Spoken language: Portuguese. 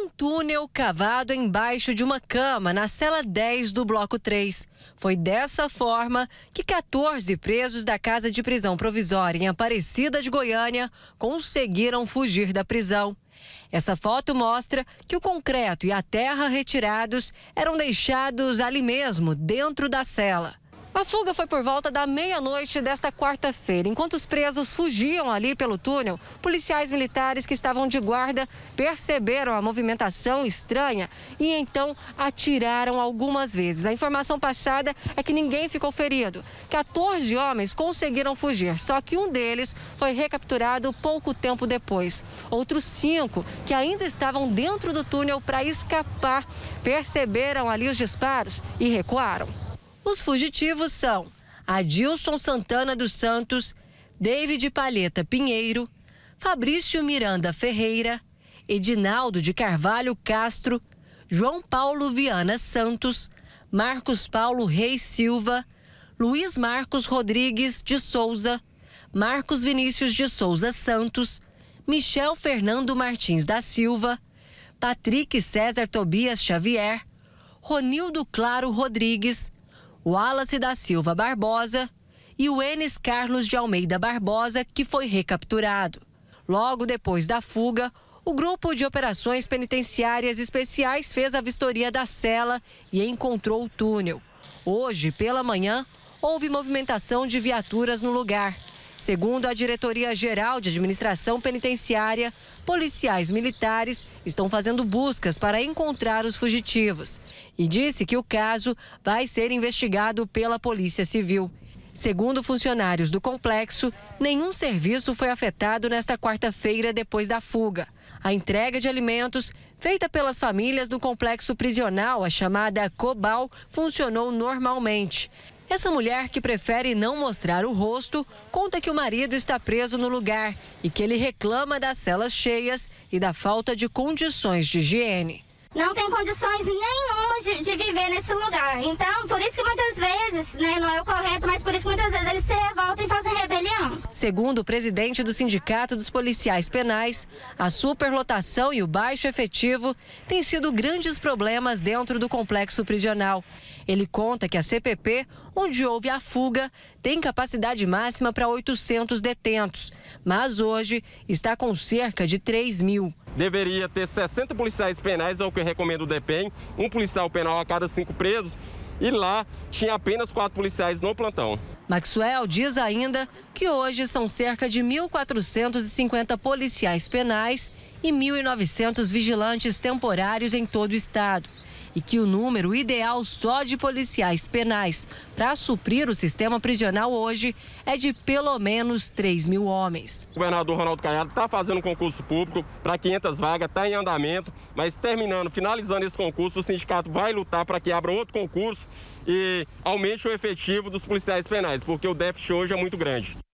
um túnel cavado embaixo de uma cama na cela 10 do bloco 3. Foi dessa forma que 14 presos da casa de prisão provisória em Aparecida de Goiânia conseguiram fugir da prisão. Essa foto mostra que o concreto e a terra retirados eram deixados ali mesmo, dentro da cela. A fuga foi por volta da meia-noite desta quarta-feira. Enquanto os presos fugiam ali pelo túnel, policiais militares que estavam de guarda perceberam a movimentação estranha e então atiraram algumas vezes. A informação passada é que ninguém ficou ferido. 14 homens conseguiram fugir, só que um deles foi recapturado pouco tempo depois. Outros cinco, que ainda estavam dentro do túnel para escapar, perceberam ali os disparos e recuaram. Os fugitivos são Adilson Santana dos Santos, David Palheta Pinheiro, Fabrício Miranda Ferreira, Edinaldo de Carvalho Castro, João Paulo Viana Santos, Marcos Paulo Reis Silva, Luiz Marcos Rodrigues de Souza, Marcos Vinícius de Souza Santos, Michel Fernando Martins da Silva, Patrick César Tobias Xavier, Ronildo Claro Rodrigues, Wallace da Silva Barbosa e o Enes Carlos de Almeida Barbosa, que foi recapturado. Logo depois da fuga, o Grupo de Operações Penitenciárias Especiais fez a vistoria da cela e encontrou o túnel. Hoje, pela manhã, houve movimentação de viaturas no lugar. Segundo a Diretoria Geral de Administração Penitenciária, policiais militares estão fazendo buscas para encontrar os fugitivos e disse que o caso vai ser investigado pela Polícia Civil. Segundo funcionários do complexo, nenhum serviço foi afetado nesta quarta-feira depois da fuga. A entrega de alimentos, feita pelas famílias do complexo prisional, a chamada Cobal, funcionou normalmente. Essa mulher, que prefere não mostrar o rosto, conta que o marido está preso no lugar e que ele reclama das celas cheias e da falta de condições de higiene não tem condições nenhuma de, de, viver nesse lugar. Então, por isso que muitas vezes, né, não é o correto, mas por isso muitas vezes eles se revoltam e fazem rebelião. Segundo o presidente do Sindicato dos Policiais Penais, a superlotação e o baixo efetivo têm sido grandes problemas dentro do complexo prisional. Ele conta que a CPP, onde houve a fuga, tem capacidade máxima para 800 detentos, mas hoje está com cerca de 3 mil. Deveria ter 60 policiais penais, é o que recomenda o DEPEN, um policial penal a cada cinco presos, e lá tinha apenas quatro policiais no plantão. Maxwell diz ainda que hoje são cerca de 1.450 policiais penais e 1.900 vigilantes temporários em todo o estado e que o número ideal só de policiais penais para suprir o sistema prisional hoje é de pelo menos 3 mil homens. O governador Ronaldo Caiado está fazendo concurso público para 500 vagas, está em andamento, mas terminando, finalizando esse concurso, o sindicato vai lutar para que abra outro concurso e aumente o efetivo dos policiais penais, porque o déficit hoje é muito grande.